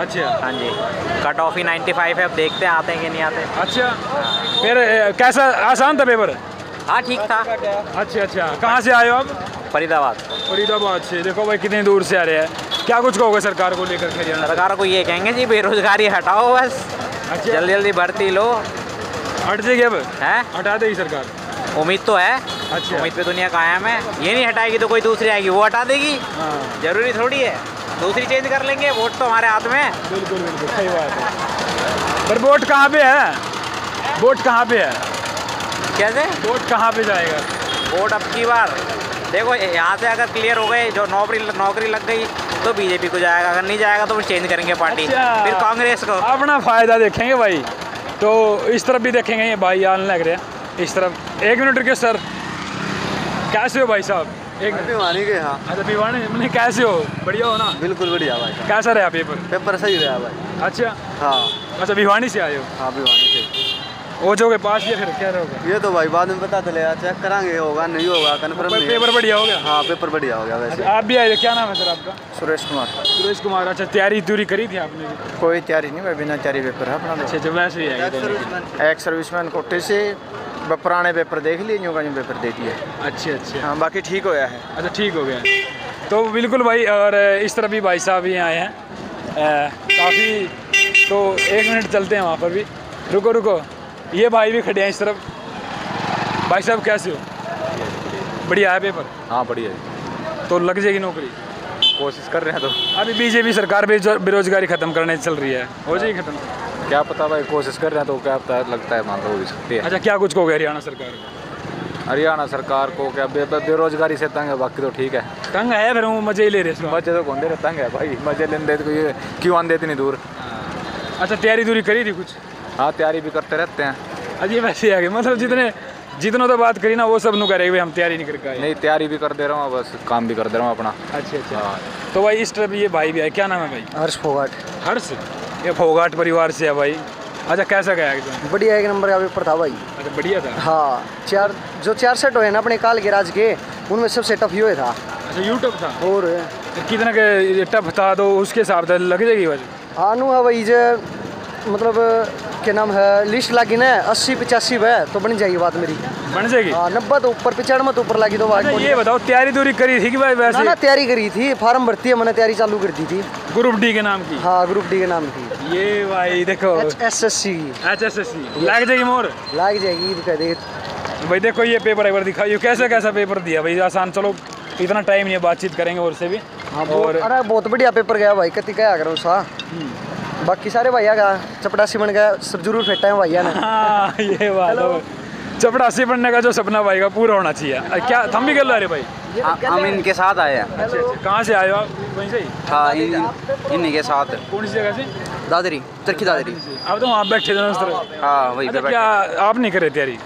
अच्छा। हाँ जी। कट ऑफ़ ही 95 है अब देखते हैं आते हैं कि नहीं आते। अच्छा। फिर कैसा आसान था पेपर हाँ ठीक था। अच्छा अच्छा। कहाँ से आए हो आप? फरीदाबाद। फरीदाबाद से। देखो भाई कितनी दूर से आ रहे हैं। क्या कुछ कहोगे सरकार को लेकर के? सरकार को ये कहेंगे जी बेरोजगारी हटाओ बस। अच्छा। जल्दी जल्दी भर्ती लो। हट जाएगी अब? है? हटा देगी सरकार? उम्मीद तो है। अच्छा। उम्मीद पे दुनिया कायम है। ये नहीं हटाएगी तो कोई दूसरी आएगी वो हटा देगी। हाँ। ज़रूरी थोड़ी है। दूसरी चेंज कर लेंगे वोट तो हमारे हाथ में। बिल्कुल बिल्कुल सही बात है। पर वोट कहाँ पे है? वोट कहाँ पे है? कैसे? वोट कहाँ पे जाएगा? वोट अब की बार। देखो यहाँ से अगर क्लियर हो गए जो नौकरी नौकरी लग गई तो बीजेपी को जाएगा। अगर नहीं जाएगा तो फिर चेंज करेंगे पार्टी अच्छा। फिर कांग्रेस को। अपना फ़ायदा देखेंगे भाई। तो इस तरफ़ भी देखेंगे ये भाई आने लग रहे। हैं इस तरफ़। एक मिनट रुके सर। कैसे हो भाई साहब? एक भिवानी के हाँ। अच्छा भिवानी नहीं कैसे हो बढ़िया हो ना? बिल्कुल बढ़िया भाई। साहब कैसा रहा पेपर? पेपर सही रहा भाई। अच्छा? हाँ। अच्छा भिवानी से आए हो? हाँ भिवानी से। ओजो के पास या फिर क्या रहोगे ये तो भाई बाद में पता चलेगा चेक कराएँगे होगा नहीं होगा कन्फर्म नहीं पेपर बढ़िया हो गया? हाँ पेपर बढ़िया हो गया वैसे। अच्छा आप भी आए क्या नाम है सर आपका? सुरेश कुमार। सुरेश कुमार अच्छा तैयारी तूरी करी थी आपने? कोई तैयारी नहीं भाई बिना तैयारी पेपर है अपना अच्छा अच्छा वैसे ही एक सर्विसमैन कोटे से पुराने पेपर देख लिए यूँ का यूँ पेपर दे दिए। अच्छे अच्छे। हाँ बाकी ठीक हो गया है। अच्छा ठीक हो गया। तो बिल्कुल भाई और इस तरह भी भाई साहब ही आए हैं। काफ़ी तो एक मिनट चलते हैं वहाँ पर भी। रुको रुको। ये भाई भी खड़े हैं इस तरफ़। भाई साहब कैसे हो? बढ़िया है पेपर हाँ बढ़िया है। तो लग जाएगी नौकरी? कोशिश कर रहे हैं तो। अभी बीजेपी सरकार बेरोजगारी खत्म करने चल रही है। हो जाएगी खत्म? क्या पता भाई कोशिश कर रहे हैं तो क्या पता लगता है मान लो हो भी सकती है। अच्छा क्या कुछ कहोगे हरियाणा सरकार? को? हरियाणा सरकार को क्या बे, बे- बेरोजगारी से तंग है बाकी तो ठीक है। तंग है फिर वो मज़े ही ले रहे हैं मज़े तो कौन दे रहे तंग है भाई मज़े लेने देते को ये क्यों आन देते नहीं दूर अच्छा तैयारी दूरी करी थी कुछ? हाँ तैयारी भी करते रहते हैं। अजी वैसे ही आ गए मतलब जितने जितनों तो बात करी ना वो सब नु करेंगे हम तैयारी नहीं करके आए नहीं तैयारी भी कर दे रहा हूँ बस काम भी कर दे रहा हूँ अपना। अच्छा अच्छा। हाँ। तो भाई इस तरफ़ ये भाई भी है क्या नाम है भाई? हर्ष फोगाट। हर्ष? ये फोगाट परिवार से है भाई। अच्छा कैसा गया बढ़िया एक नंबर का पेपर था भाई। अच्छा बढ़िया था? हाँ चार जो चार सेट हुए ना अपने काल के राज के उनमें सबसे टफ यू था। अच्छा यूट्यूब था? और कितना के टफ था तो उसके हिसाब से लग जाएगी वजह आनू है भाई जे मतलब क्या नाम है लिस्ट लगी ना अस्सी पचासी है तो बन जाएगी बात मेरी। बन जाएगी? हाँ नब्बे तो ऊपर पिचानवे तो ऊपर लगी तो बात ये बताओ तैयारी दूरी करी थी कि भाई ना ना तैयारी करी थी फार्म भरती है मैंने तैयारी चालू कर दी थी। ग्रुप डी के नाम की? हाँ ग्रुप डी के नाम की। ये भाई देखो। H S S C H S S C. लग जाएगी मोर? लाग जाएगी भाई देखो ये पेपर एक बार दिखाइए कैसा कैसा पेपर दिया? भाई आसान चलो इतना टाइम नहीं है बातचीत करेंगे और से भी। हाँ और और अरे बहुत बढ़िया पेपर गया भाई कति क्या करो सा। बाकी सारे भैया का चपड़ासी बन गया सब ज़रूर फेटा है भैया ने। हाँ ये बात है। चपड़ासी बनने का जो सपना भाई का पूरा होना चाहिए। क्या हम भी कर ला रहे भाई। हम इनके साथ आए हैं। अच्छा अच्छा। कहाँ से आए हो आप? वहीं से? ही हाँ इन्हीं के साथ। कौन सी जगह से? दादरी चरखी दादरी। आप तो वहाँ बैठे थे हाँ वही अच्छा क्या आप नहीं करे तैयारी?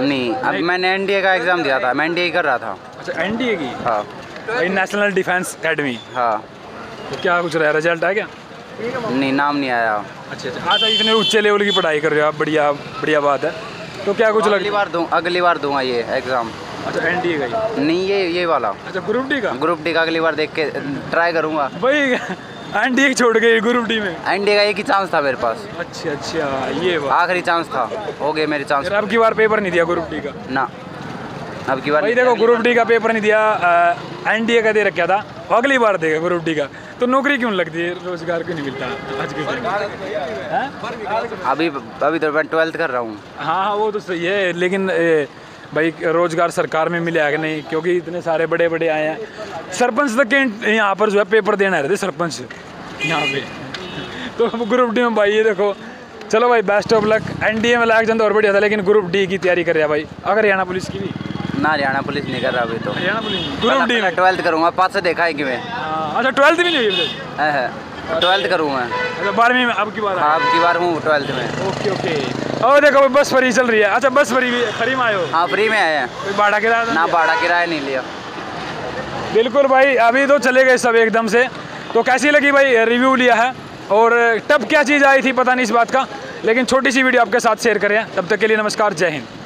नहीं अब मैंने एनडीए का एग्ज़ाम दिया था। मैं एनडीए कर रहा था। अच्छा एनडीए की? हाँ। नेशनल डिफेंस अकेडमी हाँ। तो क्या कुछ रहा? रिज़ल्ट है क्या? नहीं नाम नहीं आया। अच्छा अच्छा। अच्छा इतने ऊँचे लेवल की पढ़ाई कर रहे हो आप बढ़िया बढ़िया बात है। तो क्या कुछ अगली बार दूँ अगली बार दूँगा ये एग्ज़ाम अच्छा एनडीए का नहीं ये ये वाला। अच्छा ग्रुप डी का? ग्रुप डी का अगली बार देख के ट्राई करूँगा। भाई एनडीए छोड़ गए ग्रुप डी में? एनडीए का एक ही चांस था मेरे पास। अच्छा अच्छा ये आखिरी चांस था। हो गए मेरे चांस अब की बार पेपर नहीं दिया ग्रुप डी का? ना। अब की बार भाई देखो ग्रुप डी का पेपर नहीं दिया एनडीए का दे रखा था। अगली बार देगा ग्रुप डी का। तो नौकरी क्यों लगती? है रोज़गार क्यों नहीं मिलता? आज के अभी अभी तो मैं ट्वेल्थ कर रहा हूँ। हाँ हाँ वो तो सही है लेकिन ए, भाई रोज़गार सरकार में मिलेगा कि नहीं क्योंकि इतने सारे बड़े बड़े आए हैं। सरपंच तक के यहाँ पर जो है पेपर देने आ रहे थे सरपंच। यहाँ पे। तो ग्रुप डी में भाई ये देखो। चलो भाई बेस्ट ऑफ़ लक एनडीए में लाग जाता और बढ़िया था लेकिन ग्रुप डी की तैयारी कर रहा भाई। अगर हरियाणा पुलिस की भी? ना हरियाणा पुलिस नहीं कर रहा अभी तो। हरियाणा पुलिस? ग्रुप डी में? ट्वेल्थ करूँगा पाँच से देखा है कि मैं। हाँ, अच्छा ट्वेल्थ भी नहीं? है, है। ट्वेल्थ करूँ मैं। अच्छा बारहवीं में अब की बात हाँ अब की बार हूँ ट्वेल्थ में। Okay okay. और देखो बस फ्री चल रही है। अच्छा बस फ्री भी फ्री में आए हो? हाँ फ्री में आए हैं। कोई भाड़ा किराया तो ना भाड़ा किराया नहीं लिया। बिल्कुल भाई अभी तो चले गए सब एकदम से। तो कैसी लगी भाई रिव्यू लिया है? और तब क्या चीज़ आई थी पता नहीं इस बात का। लेकिन छोटी सी वीडियो आपके साथ शेयर करें। तब तक के लिए नमस्कार जय हिंद।